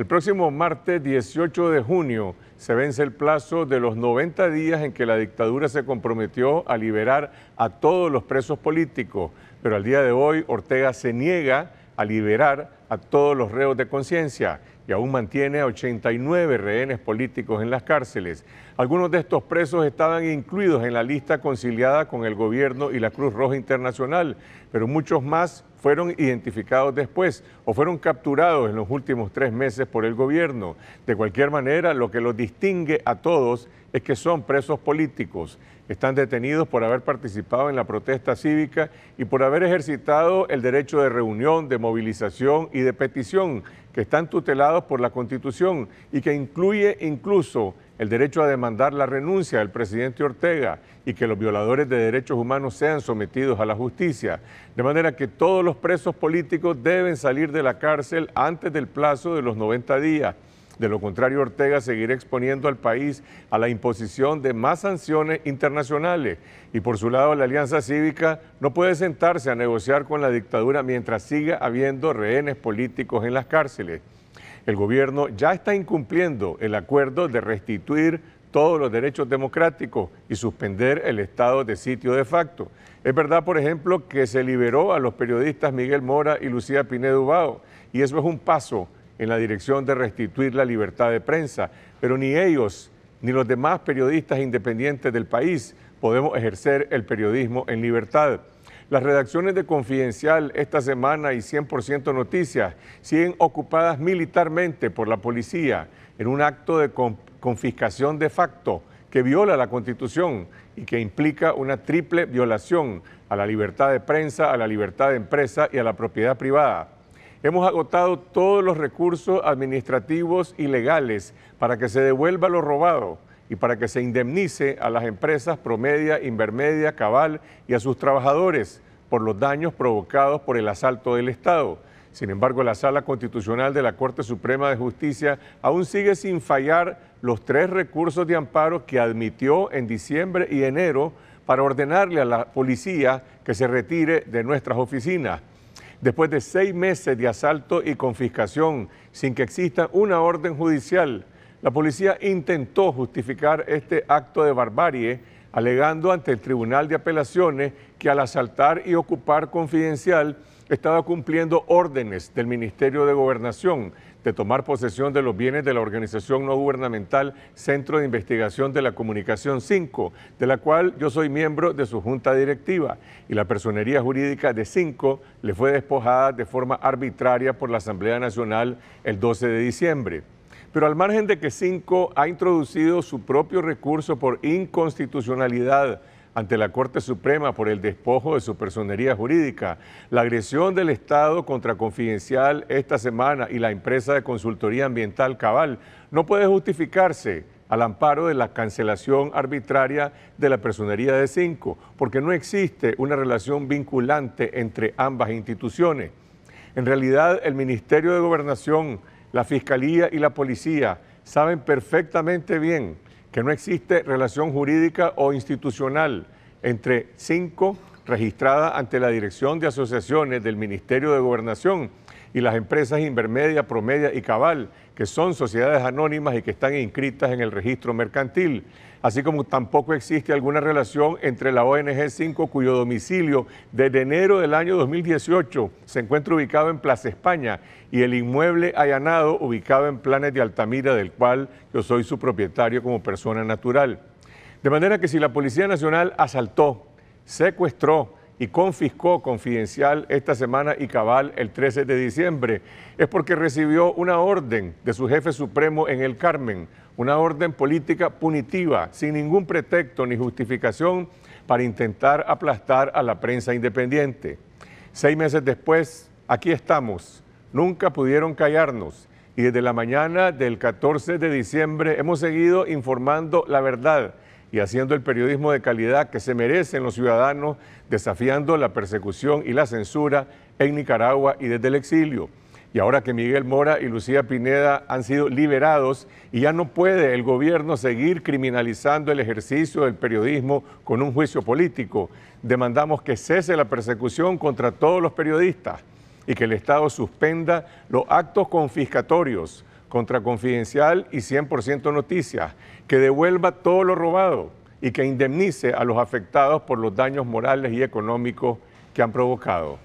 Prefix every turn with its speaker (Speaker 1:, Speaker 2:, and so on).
Speaker 1: El próximo martes 18 de junio se vence el plazo de los 90 días en que la dictadura se comprometió a liberar a todos los presos políticos, pero al día de hoy Ortega se niega a liberar a todos los reos de conciencia y aún mantiene a 89 rehenes políticos en las cárceles. Algunos de estos presos estaban incluidos en la lista conciliada con el gobierno y la Cruz Roja Internacional, pero muchos más fueron identificados después o fueron capturados en los últimos tres meses por el gobierno. De cualquier manera, lo que los distingue a todos es que son presos políticos. Están detenidos por haber participado en la protesta cívica y por haber ejercitado el derecho de reunión, de movilización y de petición, que están tutelados por la Constitución y que incluye incluso el derecho a demandar la renuncia del presidente Ortega y que los violadores de derechos humanos sean sometidos a la justicia. De manera que todos los presos políticos deben salir de la cárcel antes del plazo de los 90 días. De lo contrario, Ortega seguirá exponiendo al país a la imposición de más sanciones internacionales. Y por su lado, la Alianza Cívica no puede sentarse a negociar con la dictadura mientras siga habiendo rehenes políticos en las cárceles. El gobierno ya está incumpliendo el acuerdo de restituir todos los derechos democráticos y suspender el estado de sitio de facto. Es verdad, por ejemplo, que se liberó a los periodistas Miguel Mora y Lucía Pinedo Ubao, y eso es un paso en la dirección de restituir la libertad de prensa, pero ni ellos ni los demás periodistas independientes del país podemos ejercer el periodismo en libertad. Las redacciones de Confidencial esta semana y 100% Noticias siguen ocupadas militarmente por la policía en un acto de confiscación de facto que viola la Constitución y que implica una triple violación a la libertad de prensa, a la libertad de empresa y a la propiedad privada. Hemos agotado todos los recursos administrativos y legales para que se devuelva lo robado y para que se indemnice a las empresas Promedia, Invermedia, Cabal y a sus trabajadores por los daños provocados por el asalto del Estado. Sin embargo, la Sala Constitucional de la Corte Suprema de Justicia aún sigue sin fallar los tres recursos de amparo que admitió en diciembre y enero para ordenarle a la policía que se retire de nuestras oficinas. Después de seis meses de asalto y confiscación sin que exista una orden judicial, la policía intentó justificar este acto de barbarie alegando ante el Tribunal de Apelaciones que al asaltar y ocupar confidencial estaba cumpliendo órdenes del Ministerio de Gobernación de tomar posesión de los bienes de la organización no gubernamental Centro de Investigación de la Comunicación 5, de la cual yo soy miembro de su junta directiva, y la personería jurídica de 5 le fue despojada de forma arbitraria por la Asamblea Nacional el 12 de diciembre. Pero al margen de que 5 ha introducido su propio recurso por inconstitucionalidad, ante la Corte Suprema por el despojo de su personería jurídica, la agresión del Estado contra Confidencial esta semana y la empresa de consultoría ambiental Cabal no puede justificarse al amparo de la cancelación arbitraria de la personería de cinco, porque no existe una relación vinculante entre ambas instituciones. En realidad, el Ministerio de Gobernación, la Fiscalía y la Policía saben perfectamente bien que no existe relación jurídica o institucional entre cinco registradas ante la Dirección de Asociaciones del Ministerio de Gobernación y las empresas Invermedia, Promedia y Cabal, que son sociedades anónimas y que están inscritas en el registro mercantil así como tampoco existe alguna relación entre la ONG 5, cuyo domicilio desde enero del año 2018 se encuentra ubicado en Plaza España, y el inmueble allanado ubicado en Planes de Altamira, del cual yo soy su propietario como persona natural. De manera que si la Policía Nacional asaltó, secuestró, y confiscó confidencial esta semana y cabal el 13 de diciembre, es porque recibió una orden de su jefe supremo en el Carmen, una orden política punitiva, sin ningún pretexto ni justificación para intentar aplastar a la prensa independiente. Seis meses después, aquí estamos. Nunca pudieron callarnos y desde la mañana del 14 de diciembre hemos seguido informando la verdad y haciendo el periodismo de calidad que se merecen los ciudadanos, desafiando la persecución y la censura en Nicaragua y desde el exilio. Y ahora que Miguel Mora y Lucía Pineda han sido liberados y ya no puede el gobierno seguir criminalizando el ejercicio del periodismo con un juicio político, demandamos que cese la persecución contra todos los periodistas y que el Estado suspenda los actos confiscatorios contra Confidencial y 100% Noticias, que devuelva todo lo robado y que indemnice a los afectados por los daños morales y económicos que han provocado.